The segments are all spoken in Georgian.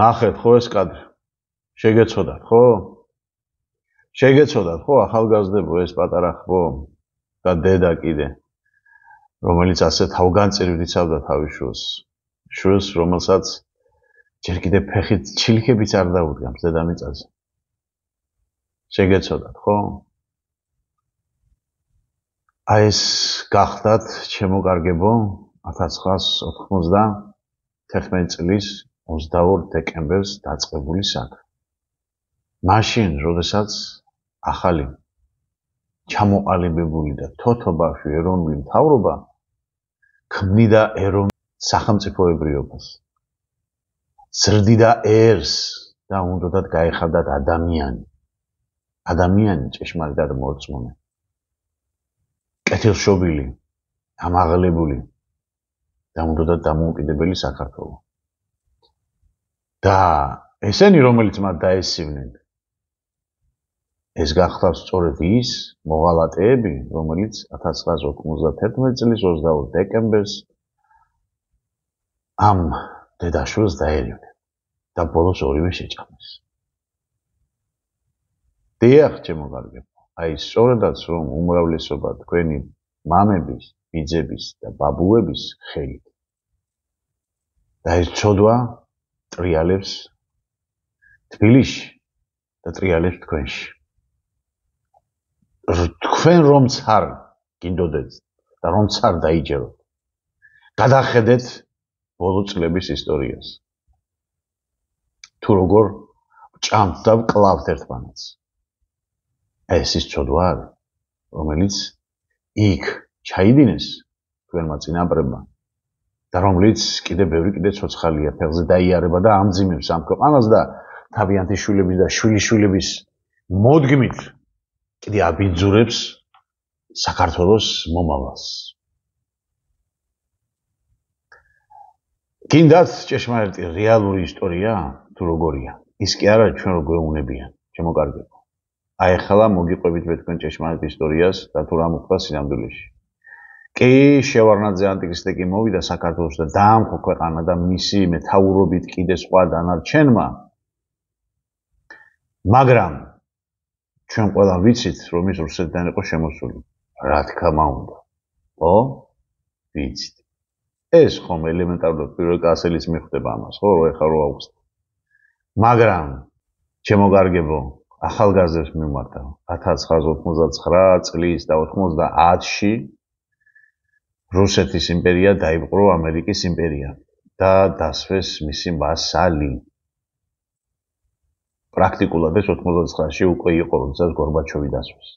ნახეთ ხო ეს კადრი? შეგეცოდათ, ხო? შეგეცოდათ, ხო, ახალგაზრდებო ეს პატარა ხო და დედა კიდე რომელიც ასე თავგანწირი ვიცავდა თავის შვილს. შვილს, რომელსაც ჯერ კიდე ფეხით ჩილიქებიც არ დაუდგამს დედამიწაზე. შეგეცოდათ, ხო? აი ეს გახდათ ჩემო კარგებო 1991 წლის 22 დეკემბერს დაწყებული საქმე. მაშინ, როდესაც ახალი ჩამოყალიბებული და თოთობავში ეროვნული მთავრობა ქმნიდა ეროვნულ სახელმწიფოებრიობას. ზრდიდა ერს და უნდათ გაეხადათ ადამიანი. ადამიანი ჭეშმარიტად მოწმუნე. კეთილშობილი, ამაღლებული და უნდათ დამოუკიდებელი საქართველო. და ესენი რომელიც მათ დაესივნენ ეს გახლავს სწორედ ის მოღალატეები, რომელიც 1991 წლის 22 დეკემბერს ამ დედაშვილს დაერივნენ და ბოლოს ორივე შეჭამეს. დიახ, ჩემო კარგებო, აი სწორედაც რომ უმრავლესობა თქვენი მამების, ბიძების და ბაბუების ხელით და ეს ცოდვა ტრიალებს თბილისში და ტრიალებს თქვენში. თქვენ რომც არ გინდოდეთ და რომც არ დაიჯეროთ გადახედეთ ბოლო წლების ისტორიას. თუ როგორ ჭამთ და კლავთ ერთმანეთს. ეს ის ცოდვა რომელიც იქ ჩაიდინეს თქვენმა წინაპრებმა და რომლიც კიდე ბევრი კიდე ცოცხალია ფეხზე დაიარება და ამძიმებს ამ ქვეყანას და თავიანთი შვილების და შვილიშვილების მოდგმით კიდე აბიძურებს საქართველოს მომავალს. კიდაც ჭეშმარიტი რეალური ისტორია თუ როგორია? ის კი არა ჩვენ როგორ უნებიან, ჩემო კარგებო. აი ახლა მოგიყვებით მე თქვენ ჭეშმარიტ ისტორიას და თუ რა მოხდა სინამდვილეში. კი, შევარნაძე ანტიქრისტე კი მოვიდა საქართველოს და დაამხო ქვეყანა და მისი მეთაურობით კიდე სხვა დანარჩენმა. მაგრამ ჩვენ ყველა ვიცით, რომ ის რუსეთიდან იყო შემოსული. რა თქმა უნდა. ო? ვიცით. ეს ხომ ელემენტარულად პირველ კასელის მიხვდება ამას, ხო, რომ ეხა რო აუგსტ. მაგრამ ჩემო გარგებო, ახალგაზრდებს მიმართა 1999 წლის და 90-ში რუსეთის იმპერია დაიპყრო ამერიკის იმპერია და დასვეს მისი მასალი. პრაქტიკულად ეს 99-ში უკვე იყო, როდესაც გორბაჩოვი დასვეს.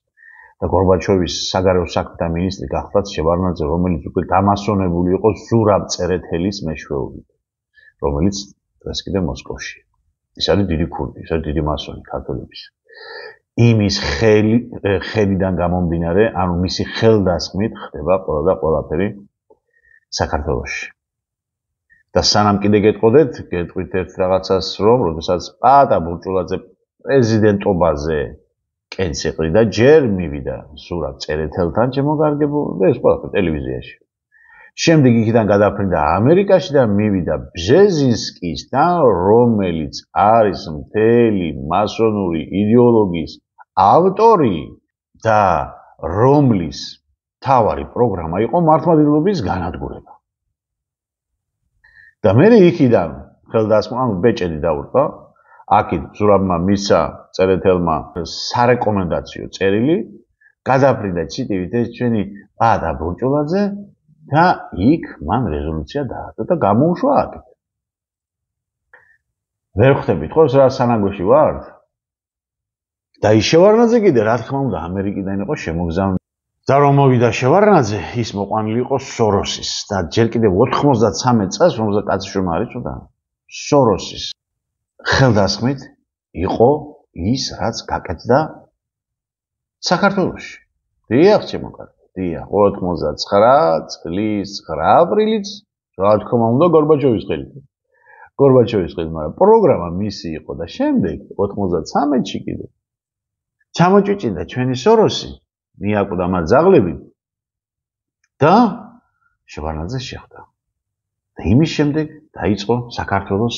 და გორბაჩოვის საგარეო საქმეთა მინისტრი გახლავთ შევარნაძე, რომელიც უკვე დამასონებული იყო ზურაბ წერეთელის მეშვეობით, რომელიც დღეს კიდე მოსკოვში. ის არის დიდი ქურდი, ის არის დიდი მასონი ქართულების. იმის ხელი ხელიდან გამომდინარე, ანუ მისი ხელდასხმით ხდება ყველა და ყველაფერი საქართველოში. და სანამ კიდე გეტყოდეთ, გეტყვით ერთ რაღაცას, რომ როდესაც პატა ბურჭულაძე პრეზიდენტობაზე კენს იყრი და ჯერ მივიდა სურათ წერეთელთან შემოგარგებო და ეს ყველა ტელევიზიაში. შემდეგ იქიდან გადაფრინდა ამერიკაში და მივიდა ბჟეზინსკისთან, რომელიც არის მთელი მასონური იდეოლოგიის ავტორი და რომლის თავარი პროგრამა იყო მართლმადიდებლობის განადგურება. და მე იქიდან ხელდასმა ანუ ბეჭედი დაურყა აქეთ ზურაბმა მისა წერეთელმა სარეკომენდაციო წერილი გადაფრინდა ციტივით ეს ჩვენი პადა ბურჭულაძე და იქ მან რეზოლუცია დაადო და გამოუშვა აქეთ. ვერ ხვდებით ხო რა სანაგვეში ვართ და შევარნაძე კიდე რა თქმა უნდა ამერიკიდან იყო შემოგზავნილი და რომ მოვიდა შევარნაძე, ის მოყვანილი იყო სოროსის და ჯერ კიდევ 93 წელს, რომელზეც კაცშრომა არის თუნდა სოროსის ხელდასხმით იყო ის, რაც გაკეთდა საქართველოში. დიახ, ჩემო კარგი, დიახ, 99 წლის 9 აპრილიც, რა თქმა უნდა, გორბაჩოვის ხელით. გორბაჩოვის ხელით, მაგრამ პროგრამა მისი იყო და შემდეგ 93-ში კიდე ჩამოჭიჭინდა ჩვენი სოროსი მიაკვდა მათ ზაღლები და შევარნაძე შეხვდა. და იმის შემდეგ დაიწყო საქართველოს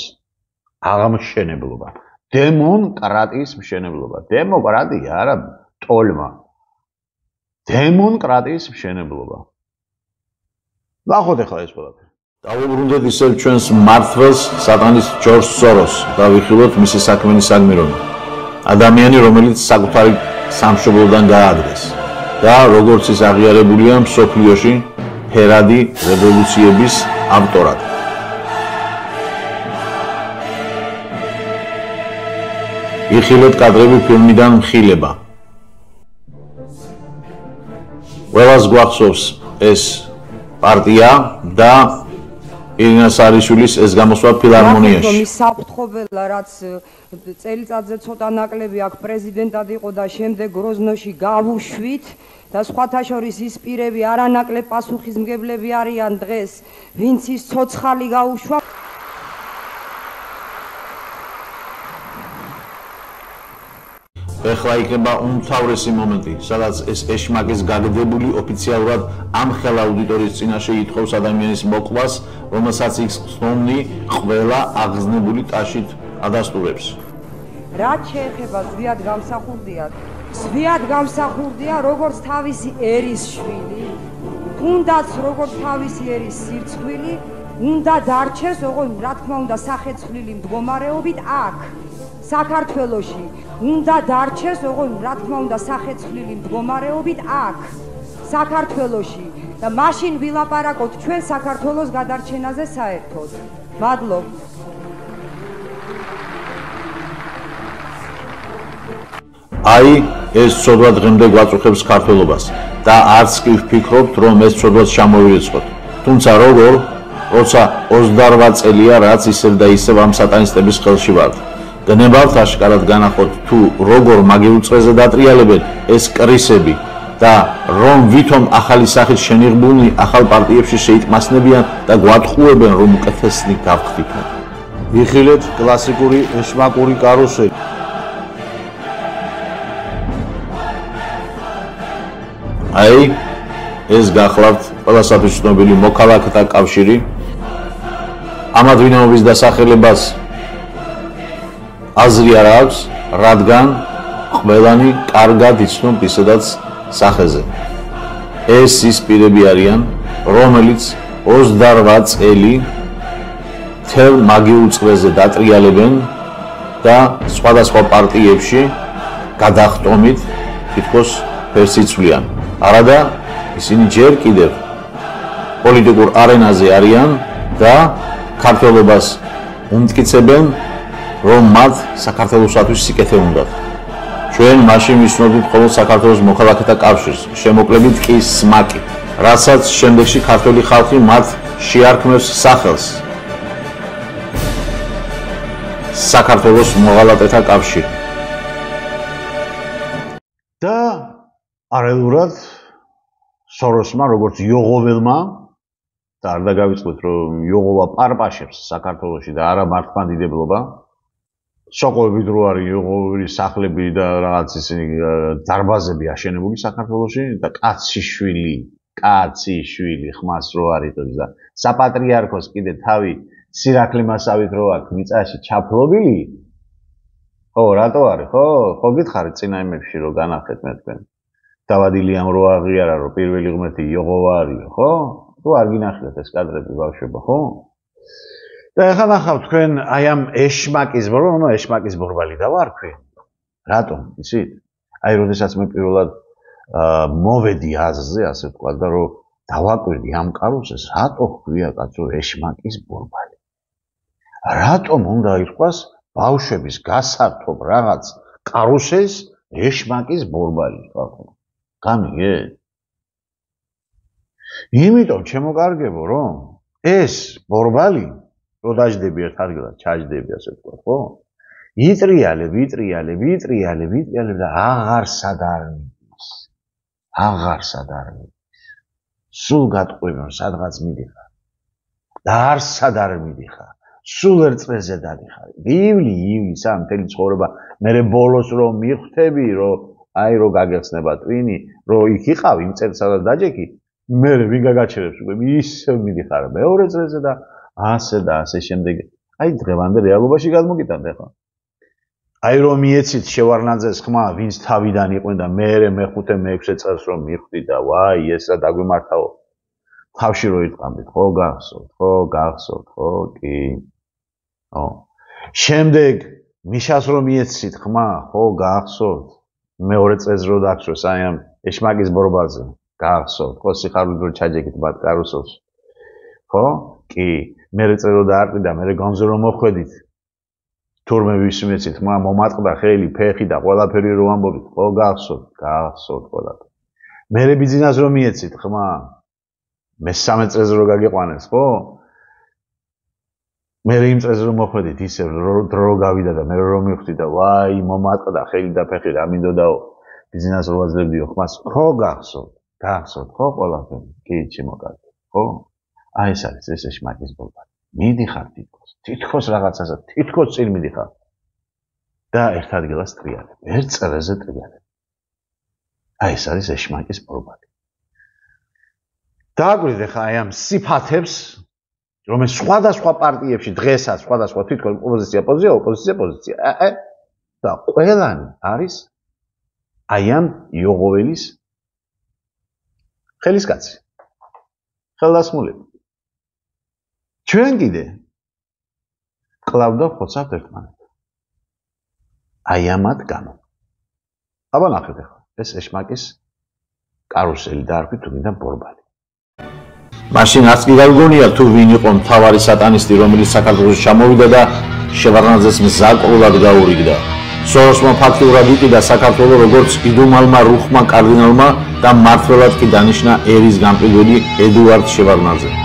აღმშენებლობა დემონკრატიის მშენებლობა. დემოკრატია არა ტოლმა. დემონკრატიის მშენებლობა. ნახოთ ახლა ეს ყველაფერი. დავუბრუნდეთ ისევ ჩვენს მართლს სატანის ჯორჯ სოროს. და ვიხილოთ მისი საქმენი საგმირონი ადამიანი რომელიც საკუთარი სამშობლოდან გაადგეს და როგორც ის აღიარებულია მსოფლიოში ფერადი რევოლუციების ავტორად იხილეთ კადრები ფილმიდან მხილება. ყველას გვახსოვს ეს პარტია და ირინა სარიშვილის ეს გამოსვლა ფილარმონიაში. მის საფრთხობელა რაც წელიწადზე ცოტა ნაკლები აქ პრეზიდენტად იყო და შემდეგ გროზნოში გავუშვით და სხვათა შორის ის პირები არანაკლებ პასუხისმგებლები არიან დღეს ვინც ის ცოცხალი გაუშვა ეხლა იქნება უმთავრესი მომენტი, სადაც ეს ეშმაკის გაგდებული ოფიციალურად ამ ხელ აუდიტორიის წინაშე ითხოვს ადამიანის მოყვას, რომელსაც ის ხსოვნი ყველა აღზნებული ტაშით ადასტურებს. რაც შეეხება ზვიად გამსახურდია, ზვიად გამსახურდია როგორც თავისი ერის შვილი, თუნდაც როგორც თავისი ერის სირცხვილი, უნდა დარჩეს, ოღონდ რა თქმა უნდა, სახეცვლილი მდგომარეობით აქ საქართველოში უნდა დარჩეს, ოღონდ რა თქმა უნდა, სახეცვლილი მდგომარეობით აქ საქართველოში და მაშინ ვილაპარაკოთ ჩვენ საქართველოს გადარჩენაზე საერთოდ. მადლობ. აი ეს ცოდვა დღემდე გვაწუხებს ქართლობას და არც კი ვფიქრობთ რომ ეს ცოდვა ჩამოვირიცხოთ. თუმცა როგორ როცა 28 წელია რაც ისევ და ისევ ამ სატანისტების ხელში ვართ. გნებავთ აშკარად განახოთ თუ როგორ მაგიურ წრეზე დატრიალებენ ეს კრისები და რომ ვითომ ახალი სახით შენიღბული ახალ პარტიებში შეიტმასნებიან და გვატყუებენ რომ უკეთესნი გავხდიფონ. ვიხილეთ კლასიკური ეშმაკური კარუსელი. აი ეს გახლავთ ყველასათვის ცნობილი მოქალაქეთა კავშირი ამ ადვინაობის დასახელებას აზრი არ აქვს, რადგან ყველანი კარგად იცნობ ისედაც სახეზე. ეს ის პირები არიან, რომელიც 28 წელი თელ მაგიურ წრეზე დატრიალებენ და სხვადასხვა პარტიებში გადახტომით თითქოს ფერსიცვლიან. არადა ისინი ჯერ კიდევ პოლიტიკურ არენაზე არიან და ქართლობას უმტკიცებენ რომ მათ საქართველოსათვის სიკეთე უნდათ. ჩვენ მაშინ ვისნობთ ხოლმე საქართველოს მოქალაქეთა კავშირს, შემოკლებით კი სმაკი, რასაც შემდეგში ქართული ხალხი მათ შეარქმევს სახელს. საქართველოს მოღალატეთა კავშირი. და არელურად სოროსმა როგორც იოღოველმა და არ დაგავიწყოთ რომ იოღოვა პარპაშებს საქართველოსში და არა მართლმადიდებლობა სოკოები დრო არის ოღონდ სახლები და რაღაც ისინი დარბაზები აშენებული საქართველოში და კაცი შვილი კაცი შვილი ხმას რო არის და საპატრიარქოს კიდე თავი სირაკლი მასავით რო აქვს მიწაში ჩაფლობილი? ხო რატო არის? ხო ხო გითხარი წინა იმებში რო განახეთ მე თქვენ. დავადილიამ რო აღიარა რომ პირველი ღმერთი იოღოვა არისო ხო? თუ არ გინახეთ ეს კადრები ბავშვებო ხო და ახლა ნახავთ თქვენ აი ამ ეშმაკის ბორბალი, ნუ ეშმაკის ბორბალი დავარქვი. რატომ? იცით? აი, როდესაც მე პირველად აა მოვედი აზზე, ასე ვთქვა და რომ დავაკვირდი ამ კარუსეს, რატო ხვია კაცო ეშმაკის ბორბალი? რატომ უნდა იყოს ბავშვების გასართობ რაღაც კარუსეს ეშმაკის ბორბალი, ხალხო? გამიგე? იმიტომ ჩემოგარგებო, რომ ეს ბორბალი რო დაждები ერთ ადგილად, ჩაждები ასე ვთქვა, ხო? იწრიალებ, იწრიალებ, იწრიალებ, იწრიალებ და აღარ სადარმის. აღარ სადარმის. სულ გატყვევენ, სადღაც მიდიხარ. და არ სადარმიდიხარ. სულ ერთ წრეზე დადიხარ. ივლი, ივლი, სამ მთელი ცხოვრება მე ბოლოს რომ მიხვდები, რომ აი რო გაგეხსნება ტვინი, რო იქ იყავ იმ წელს სადაც დაჯექი, მე ვინ გაგაჩერებს უკვე ისევ მიდიხარ მეორე წრეზე და ასე და ასე შემდეგ აი დღევანდელ რეალობაში გადმოგიტანდა ხო? აი რომ მიეცით შევარნაძეს ხმა, ვინც თავიდან იყვნენ და მე მე-5 მე-6 წელს რომ მიხვდი და ვაი, ეს რა დაგვიმართაო. თავში რო იტყამით, ხო, გახსოვთ, ხო, გახსოვთ, ხო, კი. ხო. შემდეგ მიშას რომ მიეცით ხმა, ხო, გახსოვთ. მეორე წელს რო დაგწოს აი ამ ეშმაკის ბორბალზე. გახსოვთ, ხო, სიხარული რო ჩაჯეკით ბათ კარუსელს. ხო? კი. მე წერო და არტი და მე გონზე რომ მოხვედით. თურმე ვის მეცით, მა მომატყდა ხელი, ფეხი და ყველაფერი რო ამბობთ, ხო, გახსოვთ, გახსოვთ ყველაფერი. მე რე ბიზნეს რომ მიეცით, ხმა. მე 13 წელს რო გაგიყვანეს, ხო? მე იმ წელს რომ მოხვედით ისე დრო გავიდა და მე რომ მივხვდი და ვაი მომატყდა ხელი და ფეხი რა მინდოდაო ბიზნეს რო ვაძლებდიო ხმას ხო გახსოვთ გახსოვთ ხო ყველაფერი კი ჩიმოკარდი ხო აი ეს არის ეს შმაკის ბოლბა მიდიხარ თითქოს. თითქოს რაღაცაზე თითქოს წინ მიდიხარ და ერთ ადგილას ტრიალებ ერთ წელზე ტრიალებ აი ეს არის ეს შმაკის ბოლბა დააგვიძე ხა აი ამ სიფათებს რომელიც სხვადასხვა პარტიებში დღესაც სხვადასხვა თვითონ პოზიცია პოზიცია ოპოზიცია პოზიცია აი და ყველანი არის აი ამ იოღოველის ხელისკაცი. ხელდასმული ჩვენ კიდე. კლავდა ხოცავთ ერთმანეთს აი ამათ გამო. აბა ნახეთ ახლა. ეს ეშმაკის კარუსელი და არქი თუ მინდა ბორბალი. მაშინ არც კი გაგონია თუ ვინ იყო მთავარი სატანისტი რომელიც საქართველოს ჩამოვიდა და შევარნაძეს მზაკრულად გაურიგდა. სოროსმა ფაქტურად იყიდა საქართველოს როგორც იდუმალმა რუხმა კარდინალმა და მართლად კი დანიშნა ერის გამყიდველი ედუარდ შევარნაძე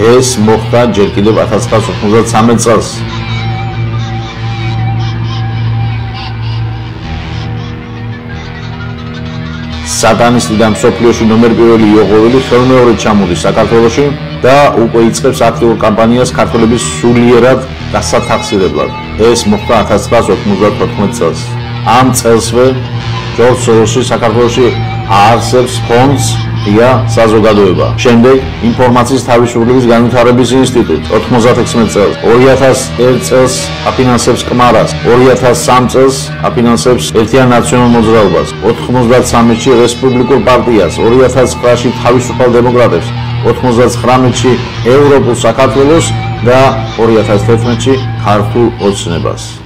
ეს მოხდა ჯერ კიდევ 1993 წელს სატანისტი და მსოფლიოში ნომერ პირველი იოღოველი ხელმეორედ ჩამოდის საქართველოში და უკვე იწყებს აქტიურ კამპანიას ქართველების სულიერად დასათახსირებლად. ეს მოხდა 1994 წელს. ამ წელსვე ჯორჯ სოროსი საქართველოში აარსებს ფონდს ღია საზოგადოება. შემდეგ ინფორმაციის თავისუფლების განვითარების ინსტიტუტი 96 წელს, 2001 წელს აფინანსებს კმარას, 2003 წელს აფინანსებს ერთიან ნაციონალურ მოძრაობას, 93-ში რესპუბლიკურ პარტიას, 2009-ში თავისუფალ დემოკრატებს, 99-ში ევროპულ საქართველოს და 2011-ში ქართულ ოცნებას.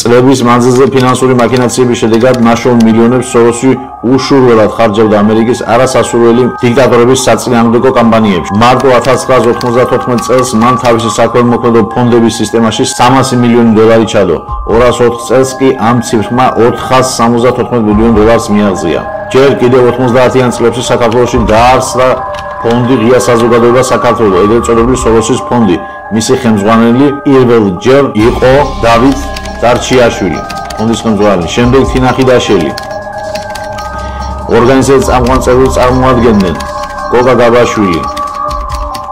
წლების მანძილზე ფინანსური მაქინაციების შედეგად ნაშრომ მილიონებს სოროსი უშურველად ხარჯავდა ამერიკის არასასურველი დიქტატორების საწინააღმდეგო კამპანიებში. მარტო 1994 წელს მან თავისი საქველმოქმედო ფონდების სისტემაში 300 მილიონი დოლარი ჩადო. 204 წელს კი ამ ციფრმა 474 მილიონი დოლარს მიაღწია. ჯერ კიდევ 90-იან წლებში საქართველოში დაარსდა ფონდი ღია საზოგადოება საქართველოს, ეგრეთ წოდებული სოროსის ფონდი. მისი ხელმძღვანელი პირველ ჯერ იყო დავით დარჩიაშვილი, ფონდის ხელმძღვანელი, შემდეგ თინახიდაშელი. ორგანიზაციის წამყვანწევრებს წარმოადგენდნენ გოგა გაბაშვილი,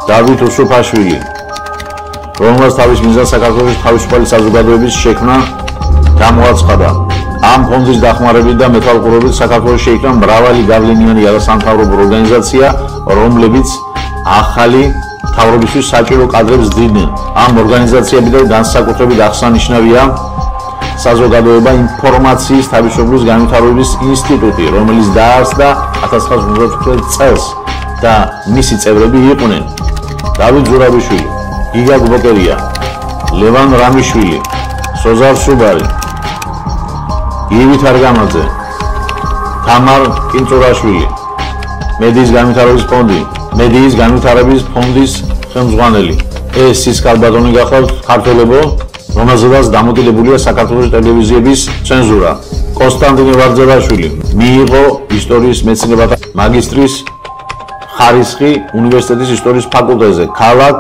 დავით უსუფაშვილი, რომელსაც თავის მიზანს საქართველოს თავისუფალი საზოგადოების შექმნა გამოაცხადა. ამ ფონდის დახმარებით და მეტალყურებით საქართველოს შეიქმნა მრავალი გავლენიანი არასამთავრობო ორგანიზაცია, რომლებიც ახალი თავრობისთვის საჭირო კადრებს ძიდნენ. ამ ორგანიზაციებიდან განსაკუთრებით აღსანიშნავია საზოგადოება ინფორმაციის თავისუფლების განვითარების ინსტიტუტი, რომელიც დაარსდა 1995 წელს და მისი წევრები იყვნენ: დავით ზურაბიშვილი, გიგა გბოკერია, ლევან რამიშვილი, სოზარ სუბარი, ივით არგამაძე, თამარ კინწურაშვილი, მედიის განვითარების ფონდი, მედიის განვითარების ფონდის ხელმძღვანელი. ეს ის კარბატონი გახლავთ ქართველებო, რომელზედაც დამოკიდებულია საქართველოს ტელევიზიების ცენზურა. კონსტანტინე ვარძელაშვილი მიიღო ისტორიის მეცნიერებათა მაგისტრის ხარისხი უნივერსიტეტის ისტორიის ფაკულტეტზე, ქალაქ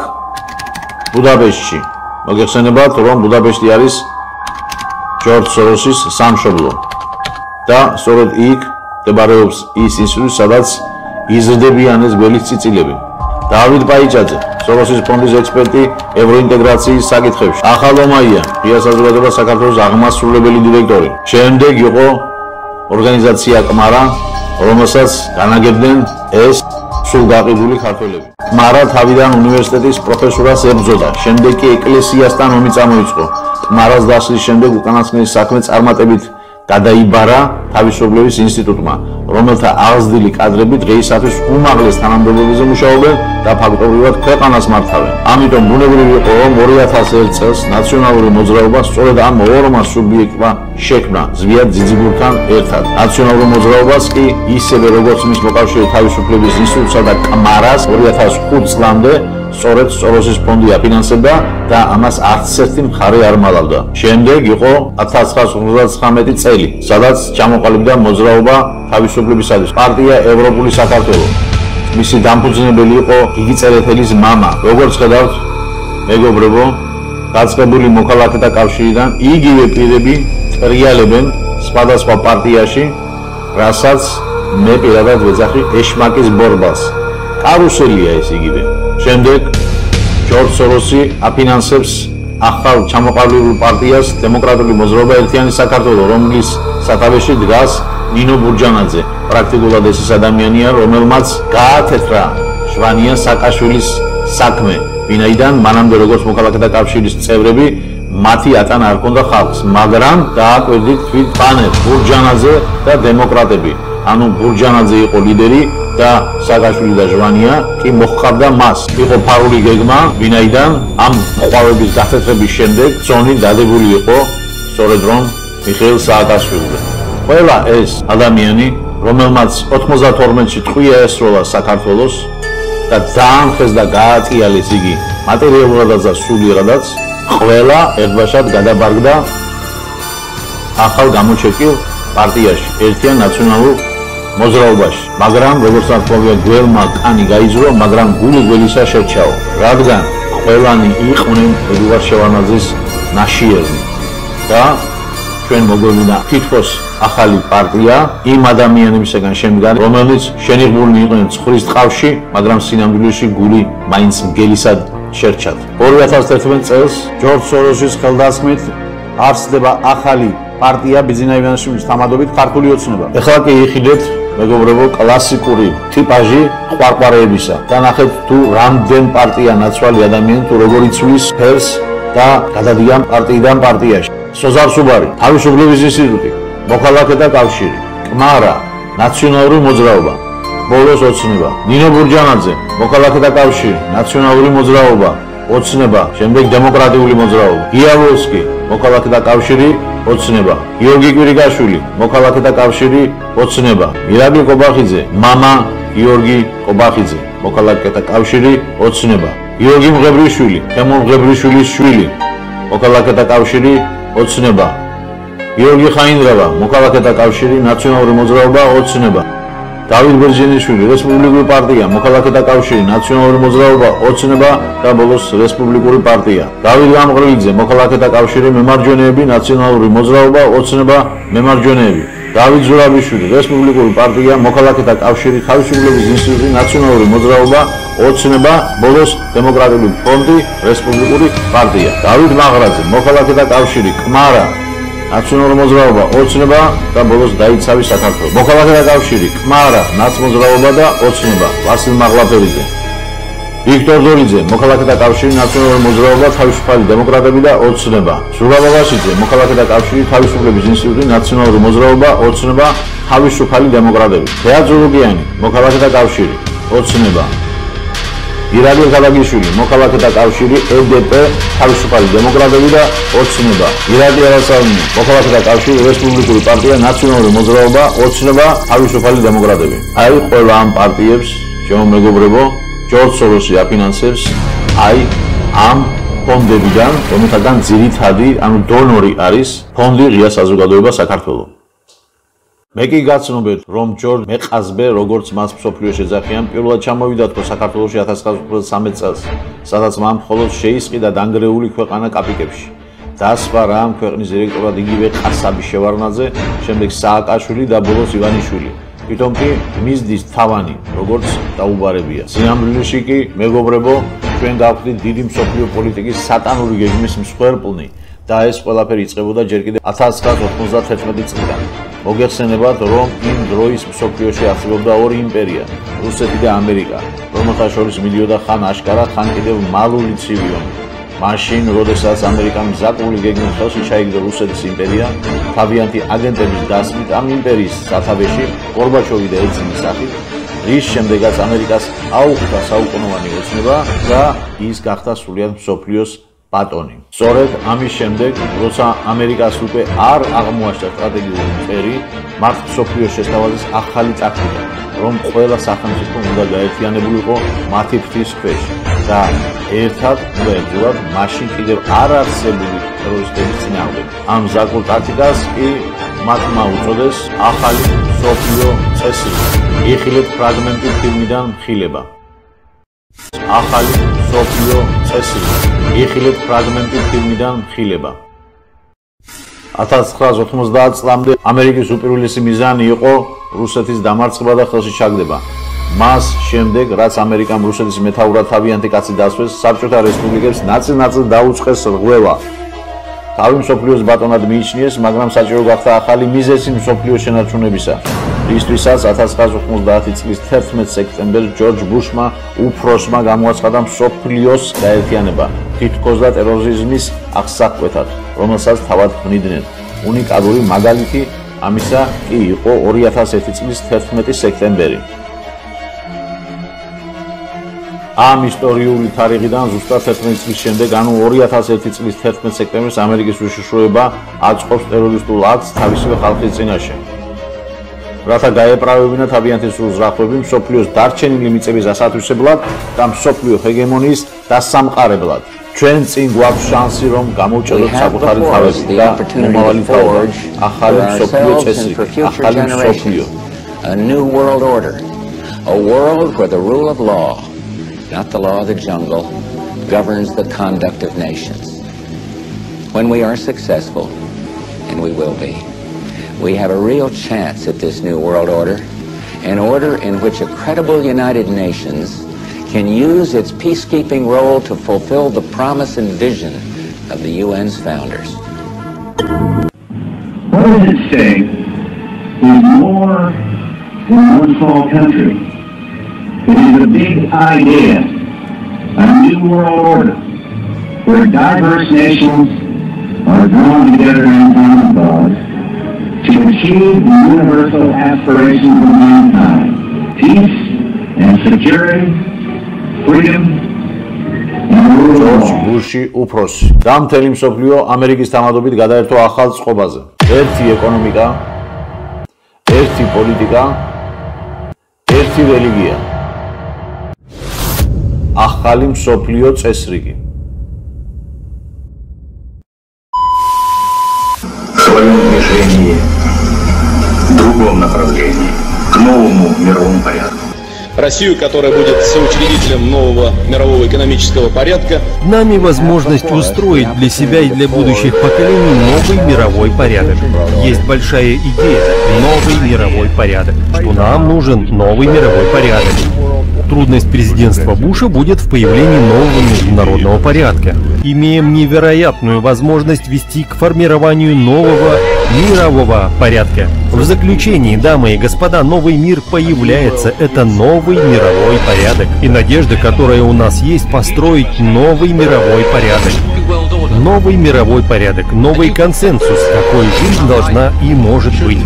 ბუდაპეშტში. მოგეხსენებათ, რომ ბუდაპეშტი არის ჯორჯ სოროსის სამშობლო და სწორედ იქ მდებარეობს ის ინსტიტუტი, სადაც იზრდებიან ეს გველის წიწილები. დავით პაიჭაძე სოროსის ფონდის ექსპერტი ევროინტეგრაციის საკითხებში. ახალომაია, ღია საზოგადოება საქართველოს აღმასრულებელი დირექტორი. შემდეგ იყო ორგანიზაცია კმარა, რომელსაც განაგებდნენ ეს სულ გაყიდული ქართველები. მარა თავიდან უნივერსიტეტის პროფესორას ებრძოდა, შემდეგ კი ეკლესიასთან ომი წამოიწყო. მარას დასლის შემდეგ უკანასკნელი საქმე წარმატებით გადაიბარა თავისუფლების ინსტიტუტმა, რომელთა აღზრდილი კადრები დღეისათვის უმაღლეს თანამდებობაზე მუშაობენ და ფაქტობრივად ქვეყანას მართავენ. ამიტომ ბუნებრივი იყო, რომ 2001 წელს ნაციონალური მოძრაობა სწორედ ამ ორმა სუბიექტმა შექმნა ზვიად ძიძიგურთან ერთად. ნაციონალური მოძრაობას კი ისევე როგორც მის მოკავშირე თავისუფლების ინსტიტუტსა და კმარას 2005 წლამდე სწორედ სოროსის ფონდი აფინანსებდა და ამას არც ერთი მხარე არ მალავდა. შემდეგ იყო 1959 წელი, სადაც ჩამოყალიბდა მოძრაობა თავისუფლებისათვის პარტია ევროპული საქართველო. მისი დამფუძნებელი იყო იგი წერეთელის мама. როგორც ხედავთ, მეგობრებო, გაწყებული მოქალაქეთა კავშირიდან იგივე პირები ტრიალებენ სხვადასხვა პარტიაში, რასაც მე პირადად ვეძახი ეშმაკის ბორბალს. კარუსელია ეს იგივე. შემდეგ ჯორჯ სოროსი აფინანსებს ახალ ჩამოყალიბებულ პარტიას დემოკრატიული მოძრაობა ერთიანი საქართველო, რომლის სათავეში დგას ნინო ბურჯანაძე. პრაქტიკულად ეს ის ადამიანია, რომელმაც გაათეთრა შვანია საკაშვილის საქმე. ვინაიდან მანამდე როგორც მოქალაქეთა კავშირის წევრები მათი ატან არ ქონდა ხალხს, მაგრამ დააკვირდით თვით პანელ ბურჯანაძე და დემოკრატები. ანუ ბურჯანაძე იყო ლიდერი და საგაშვილი და ჟვანია კი მოხარდა მას. იყო ფარული გეგმა, ვინაიდან ამ ყვავების დაფეთრების შემდეგ ზონი დადებული იყო სწორედ რომ მიხეილ სააკაშვილზე. ყველა ეს ადამიანი, რომელმაც 92-ში ტყვია ესროლა საქართველოს და დაამხეს და გააწიალეს იგი მატერიალურადაც და სულიერადაც, ყველა ერთბაშად გადაბარგდა ახალ გამოჩეკილ პარტიაში, ერთიან ნაციონალურ მოძრაობაში, მაგრამ როგორც აღკვია გველმა კანი გაიძრო, მაგრამ გული გველისა შეჩაო, რადგან ყველანი იყვნენ ედუარ შევანაძის ნაშიერნი და ჩვენ მოგვევინა თითქოს ახალი პარტია იმ ადამიანებისგან შემდგარი, რომელნიც შენიღბულნი იყვნენ ცხრის ტყავში, მაგრამ სინამდვილეში გული მაინც მგელისად შერჩათ. 2011 წელს ჯორჯ სოროსის ხელდასხმით არსდება ახალი პარტია ბიზნესმენების თამადობით ქართული ოცნება. ეხლა კი იხიდეთ მეგობრებო, კლასიკური ტიპაჟი ყვარყვარეებისა. და ნახეთ თუ რამდენ პარტია ნაცვალი ადამიანი თუ როგორ იცვლის ფერს და გადადიან პარტიიდან პარტიაში. სოზარ სუბარი, თავისუფლების ინსტიტუტი, მოქალაქეთა კავშირი, კმარა, ნაციონალური მოძრაობა, ბოლოს ოცნება, ნინო ბურჯანაძე, მოქალაქეთა კავშირი, ნაციონალური მოძრაობა, ოცნება, შემდეგ დემოკრატიული მოძრაობა, გიალოვსკი, მოქალაქეთა კავშირი, ოცნება გიორგი კვირიკაშვილი მოქალაქეთა კავშირი ოცნება ირაკლი კობახიძე мама გიორგი კობახიძე მოქალაქეთა კავშირი ოცნება გიორგი მღებრიშვილი თემო მღებრიშვილის შვილი მოქალაქეთა კავშირი ოცნება გიორგი ხაინდრავა მოქალაქეთა კავშირი ნაციონალური მოძრაობა ოცნება დავით ბერჟენიშვილი რესპუბლიკური პარტია მოქალაქეთა კავშირი ნაციონალური მოძრაობა ოცნება და ბოლოს რესპუბლიკური პარტია. დავით გამყრილიძე მოქალაქეთა კავშირი მემარჯვენეები ნაციონალური მოძრაობა ოცნება მემარჯვენეები. დავით ზურაბიშვილი რესპუბლიკური პარტია მოქალაქეთა კავშირი თავისუფლების ინსტიტუტი ნაციონალური მოძრაობა ოცნება ბოლოს დემოკრატიული ფონდი რესპუბლიკური პარტია. დავით მაღრაძე მოქალაქეთა კავშირი კმარა ნაციონალური მოძრაობა ოცნება და ბოლოს დაიცავი საქართველოს. მოქალაქეთა კავშირი, კმარა, ნაცმოძრაობა და ოცნება. ვასილ მაღლაფერიძე. ვიქტორ დოლიძე, მოქალაქეთა კავშირი, ნაციონალური მოძრაობა, თავისუფალი დემოკრატები და ოცნება. ზურაბავაშიძე, მოქალაქეთა კავშირი, თავისუფლების ინსტიტუტი, ნაციონალური მოძრაობა, ოცნება, თავისუფალი დემოკრატები. თეატროლოგიანი, მოქალაქეთა კავშირი, ოცნება. ირაკლი გაბაგიშვილი, მოქალაქეთა კავშირი, LDP, თავისუფალი დემოკრატები და ოცნება. ირაკლი არასალმი, მოქალაქეთა კავშირი, რესპუბლიკური პარტია, ნაციონალური მოძრაობა, ოცნება, თავისუფალი დემოკრატები. აი ყველა ამ პარტიებს, ჩემო მეგობრებო, ჯორჯ სოროსი აფინანსებს აი ამ ფონდებიდან, რომელთაგან ძირითადი, ანუ დონორი არის ფონდი ღია საზოგადოება საქართველოს. მე კი გაცნობეთ რომ ჯორჯ მეყაზბე როგორც მას სოფლიო შეძახიან პირველად ჩამოვიდა თქო საქართველოს 1913 წელს სადაც მან მხოლოდ შეისყიდა დანგრეული ქვეყანა კაპიკებში. დასვა რა ამ ქვეყნის დირექტორად იგივე ყასაბი შევარნაძე შემდეგ სააკაშვილი და ბოლოს ივანიშვილი. თვითონ კი მიზდის თავანი როგორც დაუბარებია. სინამდვილეში კი მეგობრებო ჩვენ გავხდით დიდი მსოფლიო პოლიტიკის სატანური გეგმის მსხვერპლნი და ეს ყველაფერი იწყებოდა ჯერ კიდევ 1991 წლიდან მოგეხსენებათ, რომ იმ დროის მსოფლიოში არსებობდა ორი იმპერია, რუსეთი და ამერიკა, რომელთა შორის მიდიოდა ხან აშკარა, ხან კიდევ მალული ცივიონი. მაშინ, როდესაც ამერიკამ ზაკული გეგმით ხელში ჩაიგდო რუსეთის იმპერია, თავიანთი აგენტების დასმით ამ იმპერიის სათავეში გორბაჩოვი და ელცინის სახით, რის შემდეგაც ამერიკას აუხდა საუკუნოვანი ოცნება და ის გახდა სრულად მსოფლიოს ბატონი. სწორედ ამის შემდეგ, როცა ამერიკას უკვე არ აღმოაჩნდა სტრატეგიული წერი, მათ მსოფლიოს შესთავაზეს ახალი ტაქტიკა, რომ ყველა სახელმწიფო უნდა გაერთიანებულიყო მათი ფრთის ქვეშ და ერთად უნდა ებრძოლათ მაშინ კიდევ არ არსებული ტერორისტების წინააღმდეგ. ამ ზაკულ ტაქტიკას კი მათმა უწოდეს ახალი მსოფლიო წესი. იხილეთ ფრაგმენტი ფილმიდან ხილება. ახალი მსოფლიო წესი. იხილეთ ფრაგმენტი ფილმიდან ხილება. 1990 წლამდე ამერიკის უპირველესი მიზანი იყო რუსეთის დამარცხება და ხელში ჩაგდება. მას შემდეგ, რაც ამერიკამ რუსეთის მეტაურად თავიანთი კაცი დასვეს, საბჭოთა რესპუბლიკებს ნაწილ-ნაწილ დაუწყეს რღვევა. თავი მსოფლიოს ბატონად მიიჩნიეს, მაგრამ საჭირო გახდა ახალი მიზეზი მსოფლიოს შენარჩუნებისა. ისთვისაც 1990 წლის 11 სექტემბერს ჯორჯ ბუშმა უფროსმა გამოაცხადა მსოფლიოს გაერთიანება თითქოს და ტერორიზმის აღსაკვეთად, რომელსაც თავად ვნიდნენ. უნიკალური მაგალითი ამისა კი იყო 2001 წლის 11 სექტემბერი. ამ ისტორიული თარიღიდან ზუსტად 11 წლის შემდეგ, ანუ 2001 წლის 11 სექტემბერს ამერიკის უშიშროება აწყობს ტერორისტულ აქტს თავისივე ხალხის წინაშე. რათა გაეპრავებინა თავიანთი სულ ზრახვები მსოფლიოს დარჩენილი მიწების ასათვისებლად და მსოფლიო ჰეგემონიის დასამყარებლად. ჩვენ წინ გვაქვს შანსი რომ გამოვჭედოთ საკუთარი თავები და მომავალი თაობა. ახალი მსოფლიო წესი, ახალი მსოფლიო. A new world order. A world where the rule of law, not the law of the jungle, governs the conduct of nations. When we are successful, and we will be, we have a real chance at this new world order, an order in which a credible United Nations can use its peacekeeping role to fulfill the promise and vision of the UN's founders. What does it say is more than one small country? It is a big idea, a new world order, where diverse nations are drawn together in common cause to achieve the universal aspirations of mankind, peace and security, freedom ჯორჯ ბუში უფროსი და მთელი მსოფლიო ამერიკის თამადობით გადაერთო ახალ წყობაზე. ერთი ეკონომიკა, ერთი პოლიტიკა, ერთი რელიგია. ახალი მსოფლიო წესრიგი. своем движении в другом направлении, к новому мировому порядку. Россию, которая будет соучредителем нового мирового экономического порядка. Нами возможность устроить для себя и для будущих поколений новый мировой порядок. Есть большая идея – новый мировой порядок. Что нам нужен новый мировой порядок. Трудность президентства Буша будет в появлении нового международного порядка. Имеем невероятную возможность вести к формированию нового мирового порядка. В заключении, дамы и господа, новый мир появляется. Это новый мировой порядок. И надежда, которая у нас есть, построить новый мировой порядок. Новый мировой порядок, новый консенсус, какой жизнь должна и может быть.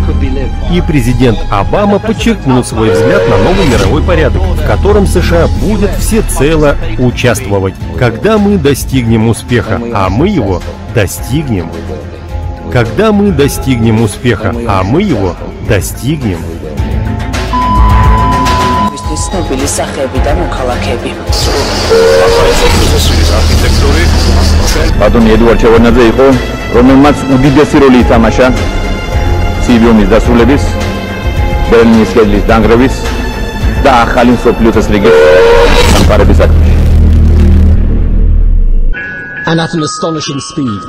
И президент Обама подчеркнул свой взгляд на новый мировой порядок, в котором США будет всецело участвовать. Когда мы достигнем успеха, а мы его достигнем. Когда мы достигнем успеха, а мы его достигнем. Исто били сахеби. და მოქალაქეები. ბატონი ედუარდ ჩევარნაძე იყო, რომელმაც უდიდესი როლი ითამაშა ცივი დასრულების, ბერლინის კედლის დანგრევის და ახალი მსოფლიო წესრიგის სამყარების აქტში. And at an astonishing speed.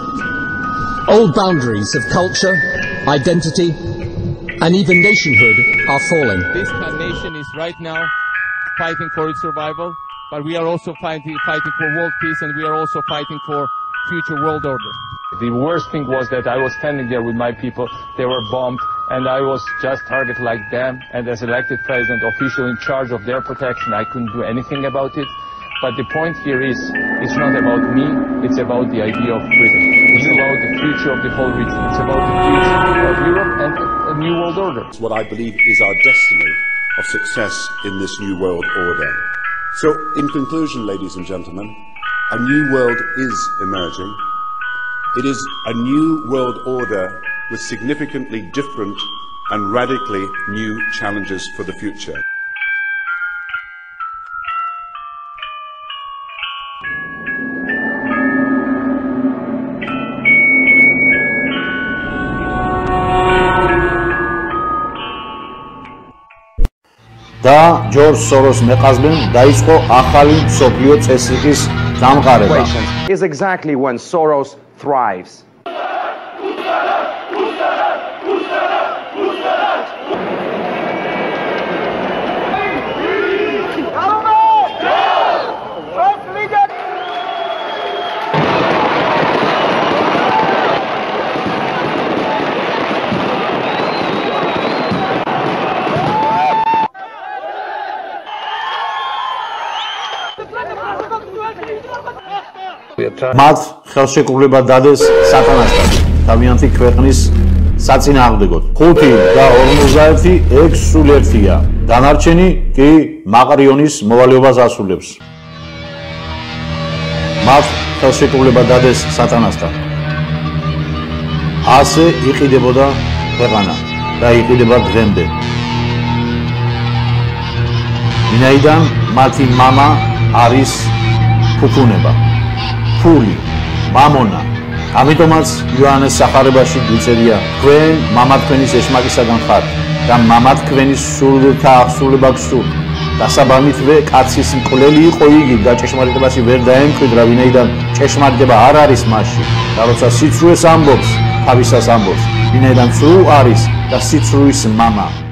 Old boundaries of culture, identity, and even nationhood are falling. This nation is right now fighting for its survival, but we are also fighting, fighting for world peace and we are also fighting for future world order. The worst thing was that I was standing there with my people, they were bombed, and I was just targeted like them, and as elected president, official in charge of their protection, I couldn't do anything about it. But the point here is, it's not about me, it's about the idea of freedom. It's about the future of the whole region. It's about the future of Europe and a new world order. It's what I believe is our destiny of success in this new world order. So, in conclusion, ladies and gentlemen, a new world is emerging. It is a new world order with significantly different and radically new challenges for the future. და ჯორჯ სოროს მეყაზმენ დაიწყო ახალი სოფლიო წესრიგის დამყარება. is exactly when Soros thrives. მათ ხელშეკრულება დადეს სატანასთან თავიანთი ქვეყნის საწინააღმდეგოდ. 5 და 51 6 სულ ერთია. დანარჩენი კი მაყრიონის მოვალეობას ასრულებს. მათ ხელშეკრულება დადეს სატანასთან. ასე იყიდებოდა ქვეყანა და იყიდება დღემდე. ვინაიდან მათი мама არის ფუფუნება. ფული, მამონა. ამიტომაც იოანეს სახარებაში გვიწერია: თქვენ მამა თქვენის ეშმაკისაგან ხართ და მამა თქვენის სურვილთა აღსრულება გსურთ. დასაბამისვე კაცის მკვლელი იყო იგი და ჭეშმარიტებაში ვერ დაემკვიდრა, ვინაიდან ჭეშმარიტება არ არის მასში. და როცა სიცრუეს ამბობს, თავისას ამბობს, ვინაიდან სრულ არის და სიცრუის მამა.